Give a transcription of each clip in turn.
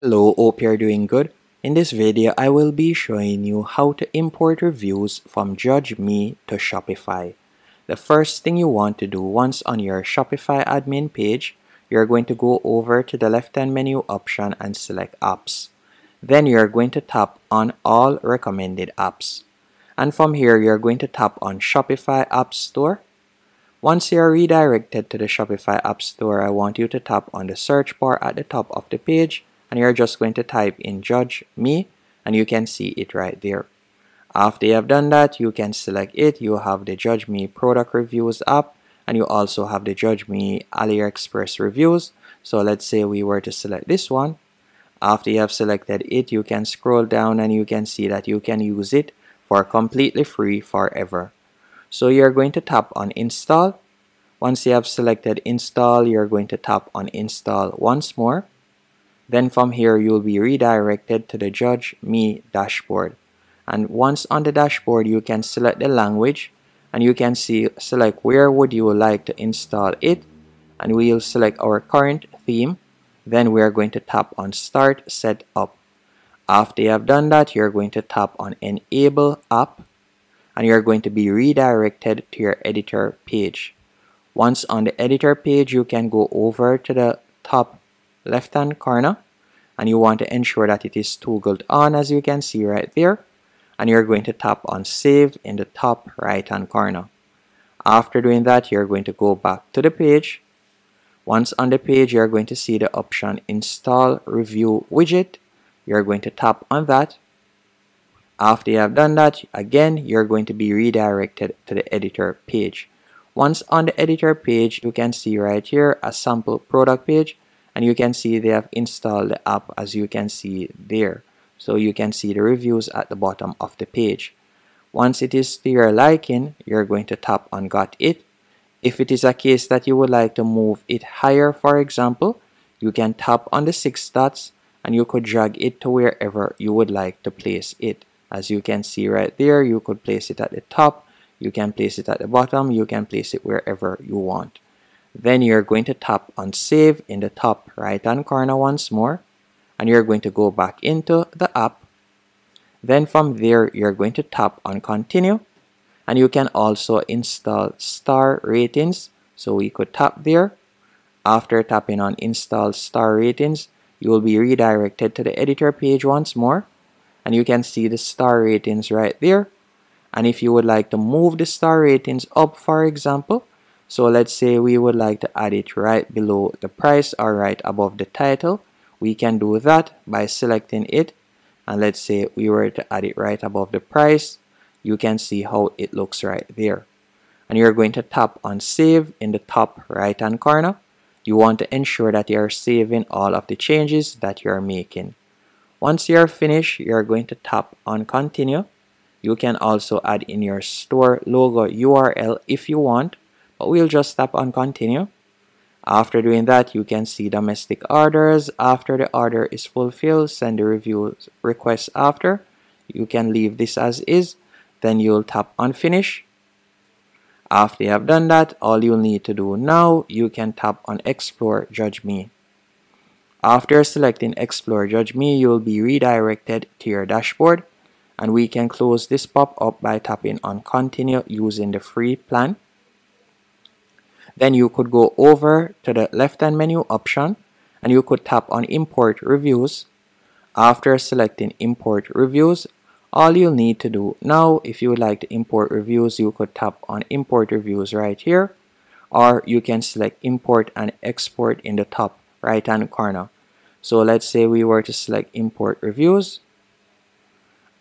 Hello, hope you're doing good. In this video, I will be showing you how to import reviews from Judge Me to Shopify. The first thing you want to do once on your Shopify admin page, you're going to go over to the left-hand menu option and select Apps. Then you're going to tap on All Recommended Apps. And from here, you're going to tap on Shopify App Store. Once you're redirected to the Shopify App Store, I want you to tap on the search bar at the top of the page and you're just going to type in judge me and you can see it right there. After you have done that you can select it. You have the judge me product reviews app and you also have the judge me aliexpress reviews. So let's say we were to select this one. After you have selected it you can scroll down and you can see that you can use it for completely free forever. So you're going to tap on install. Once you have selected install you're going to tap on install once more then from here, you'll be redirected to the Judge Me dashboard. And once on the dashboard, you can select the language and you can see select where would you like to install it and we'll select our current theme. Then we're going to tap on start setup. After you have done that you're going to tap on enable app and you're going to be redirected to your editor page. Once on the editor page you can go over to the top left hand corner and you want to ensure that it is toggled on as you can see right there and you're going to tap on save in the top right hand corner. After doing that you're going to go back to the page. Once on the page you're going to see the option install review widget. You're going to tap on that. After you have done that again you're going to be redirected to the editor page. Once on the editor page you can see right here a sample product page and you can see they have installed the app as you can see there. So you can see the reviews at the bottom of the page. Once it is to your liking you're going to tap on got it. If it is a case that you would like to move it higher for example you can tap on the six dots and you could drag it to wherever you would like to place it. As you can see right there you could place it at the top. You can place it at the bottom. You can place it wherever you want then you're going to tap on save in the top right hand corner once more and you're going to go back into the app. Then from there you're going to tap on continue and you can also install star ratings. So we could tap there. After tapping on install star ratings, you will be redirected to the editor page once more and you can see the star ratings right there. And if you would like to move the star ratings up for example, so let's say we would like to add it right below the price or right above the title. We can do that by selecting it. And let's say we were to add it right above the price. You can see how it looks right there. And you're going to tap on save in the top right hand corner. You want to ensure that you're saving all of the changes that you're making. Once you're finished, you're going to tap on continue. You can also add in your store logo URL if you want we'll just tap on continue. After doing that you can see domestic orders. After the order is fulfilled send the review request after. You can leave this as is. Then you'll tap on finish. After you have done that all you'll need to do now you can tap on explore judge me. After selecting explore judge me you'll be redirected to your dashboard. And we can close this pop-up by tapping on continue using the free plan then you could go over to the left hand menu option and you could tap on import reviews. After selecting import reviews, all you'll need to do now if you would like to import reviews you could tap on import reviews right here or you can select import and export in the top right hand corner. So let's say we were to select import reviews.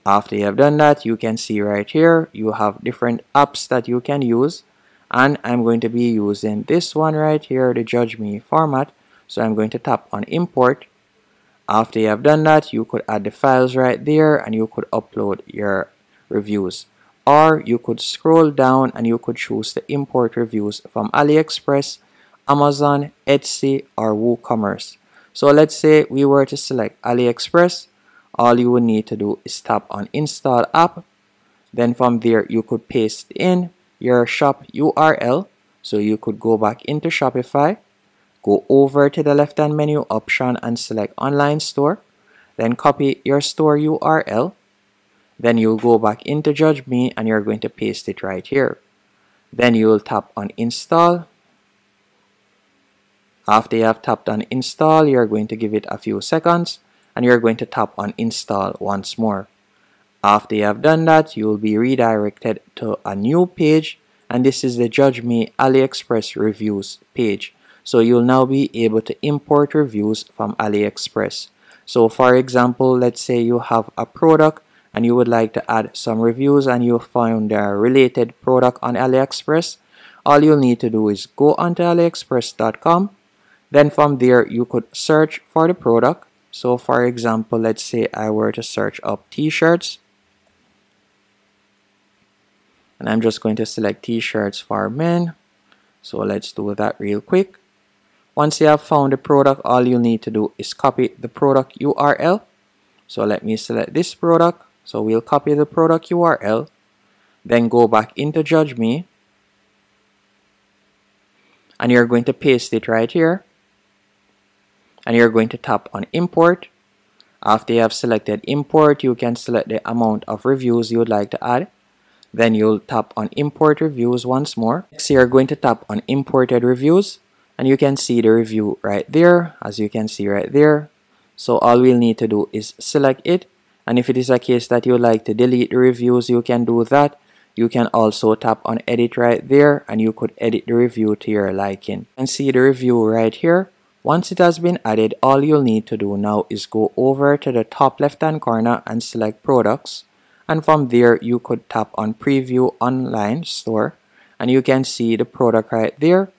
After you have done that you can see right here you have different apps that you can use and I'm going to be using this one right here the judge me format. So I'm going to tap on import. After you have done that you could add the files right there and you could upload your reviews. Or you could scroll down and you could choose to import reviews from AliExpress Amazon Etsy or WooCommerce. So let's say we were to select AliExpress. All you would need to do is tap on install app. Then from there you could paste in your shop URL. So you could go back into Shopify, go over to the left hand menu option and select online store. then copy your store URL then you'll go back into Judge Me and you're going to paste it right here then you'll tap on install after you have tapped on install you're going to give it a few seconds and you're going to tap on install once more after you have done that you will be redirected to a new page and this is the Judge Me AliExpress reviews page so you'll now be able to import reviews from AliExpress so for example let's say you have a product and you would like to add some reviews and you found a related product on AliExpress, all you'll need to do is go onto aliexpress.com. Then from there, you could search for the product. So for example, let's say I were to search up t-shirts. And I'm just going to select t-shirts for men. So let's do that real quick. Once you have found the product, all you need to do is copy the product URL. So let me select this product so we'll copy the product URL, then go back into Judge Me, and you're going to paste it right here. And you're going to tap on import. After you have selected import, you can select the amount of reviews you would like to add. Then you'll tap on import reviews once more. Next, you're going to tap on imported reviews and you can see the review right there as you can see right there. So all we'll need to do is select it and if it is a case that you like to delete the reviews you can do that you can also tap on edit right there and you could edit the review to your liking and see the review right here once it has been added all you'll need to do now is go over to the top left hand corner and select products and from there you could tap on preview online store and you can see the product right there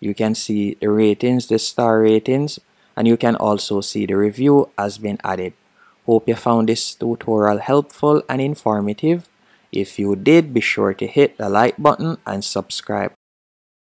you can see the ratings the star ratings and you can also see the review has been added Hope you found this tutorial helpful and informative. If you did, be sure to hit the like button and subscribe.